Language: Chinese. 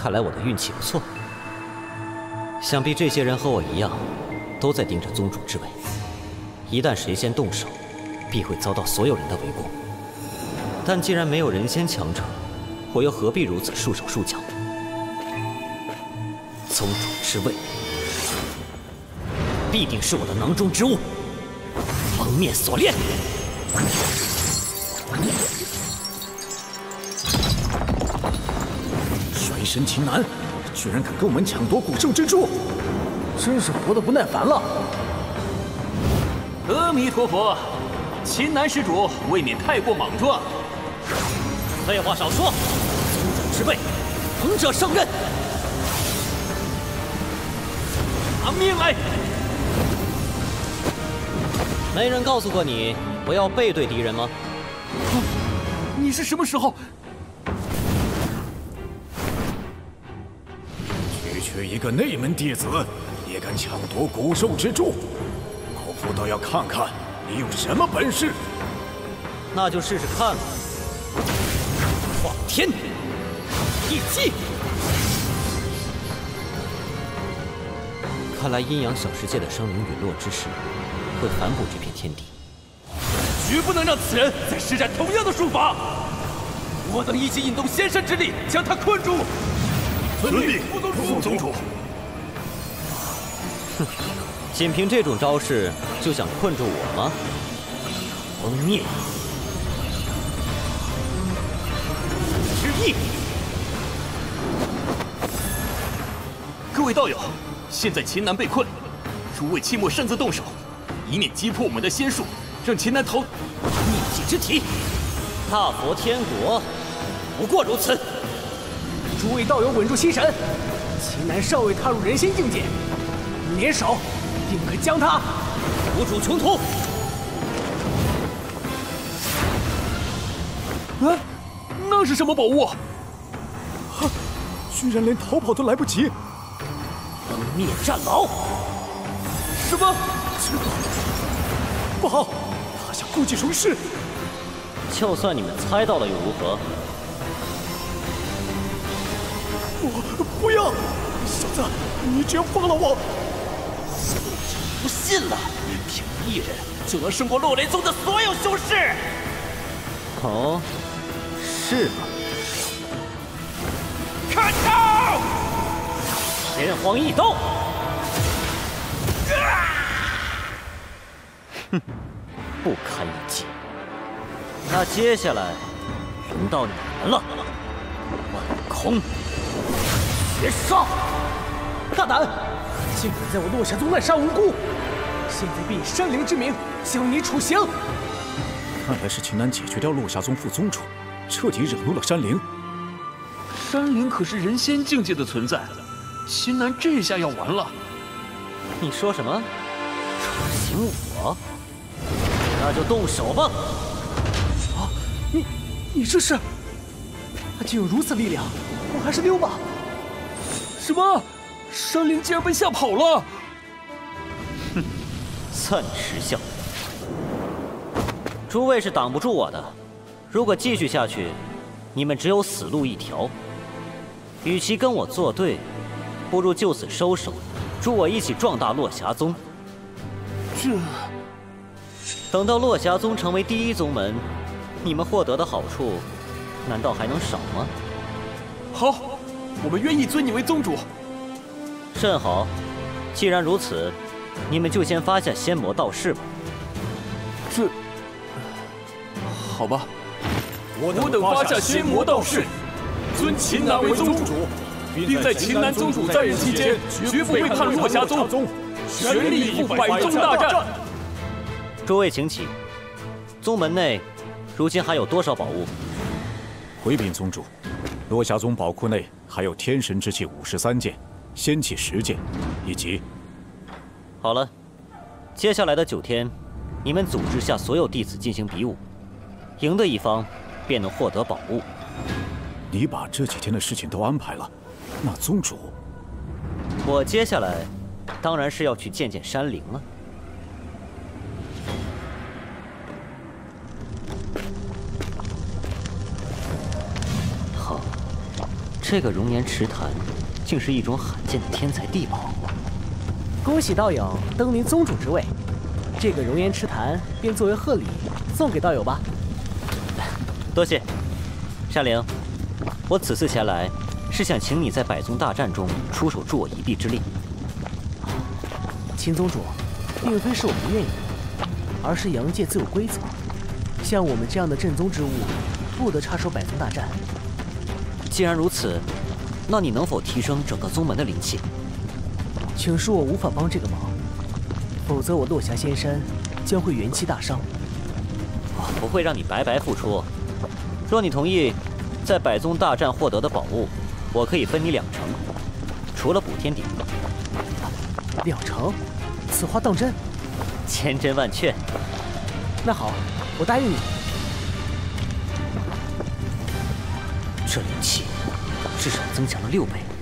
看来我的运气不错。想必这些人和我一样，都在盯着宗主之位。一旦谁先动手，必会遭到所有人的围攻。但既然没有人先强者，我又何必如此束手束脚？宗主之位，必定是我的囊中之物。蒙面锁链。衰神秦南，居然敢跟我们抢夺古兽之柱，真是活得不耐烦了。阿弥陀佛，秦南施主未免太过莽撞。废话少说，宗主之位，王者上任。拿命来！没人告诉过你不要背对敌人吗？你是什么时候？区一个内门弟子，也敢抢夺古兽之柱，老夫倒要看看你有什么本事。那就试试看吧。化天一击！看来阴阳小世界的生灵陨落之时，会反哺这片天地。绝不能让此人再施展同样的术法！我等一起引动仙山之力，将他困住。遵命，副宗主。哼，仅凭这种招式就想困住我吗？封灭之意。各位道友，现在秦南被困，诸位切莫擅自动手，以免击破我们的仙术。让秦南逃逆境之体，大佛天国不过如此。诸位道友稳住心神，秦南尚未踏入人心境界，联手定可将他无主穷途。啊，那是什么宝物？啊，居然连逃跑都来不及！封灭战牢。什么？不好！他想故技重施，就算你们猜到了又如何？不，不要！小子，你只要放了我！我不信了，凭一人就能胜过洛雷宗的所有修士？哦，是吗？看招！天荒异斗！哼。不堪一击。那接下来轮到你们了，万空绝杀！大胆，竟敢在我落霞宗滥杀无辜！现在便以山灵之名将你处刑。看来是秦南解决掉落霞宗副宗主，彻底惹怒了山灵。山灵可是人仙境界的存在，秦南这下要完了。你说什么？处刑我？那就动手吧！啊，你你这是？他竟有如此力量，我还是溜吧。什么？山灵竟然被吓跑了？哼，暂时笑。诸位是挡不住我的。如果继续下去，你们只有死路一条。与其跟我作对，不如就此收手，助我一起壮大落霞宗。这。等到落霞宗成为第一宗门，你们获得的好处，难道还能少吗？好，我们愿意尊你为宗主。甚好，既然如此，你们就先发下仙魔道誓吧。这……好吧，我等发下仙魔道誓，尊秦南为宗主，并在秦南宗主在任期间，绝不背叛落霞宗，全力以赴百宗大战。诸位请起。宗门内如今还有多少宝物？回禀宗主，落霞宗宝库内还有天神之气五十三件，仙器十件，以及……好了，接下来的九天，你们组织下所有弟子进行比武，赢的一方便能获得宝物。你把这几天的事情都安排了，那宗主……我接下来当然是要去见见山灵了。这个熔岩池潭，竟是一种罕见的天才地宝。恭喜道友登临宗主之位，这个熔岩池潭便作为贺礼送给道友吧。多谢，夏灵，我此次前来，是想请你在百宗大战中出手助我一臂之力。秦宗主，并非是我不愿意，而是阳界自有规则，像我们这样的镇宗之物，不得插手百宗大战。既然如此，那你能否提升整个宗门的灵气？请恕我无法帮这个忙，否则我落霞仙山将会元气大伤。我不会让你白白付出。若你同意，在百宗大战获得的宝物，我可以分你两成，除了补天鼎。两成？此话当真？千真万确。那好，我答应你。这灵气至少增强了六倍。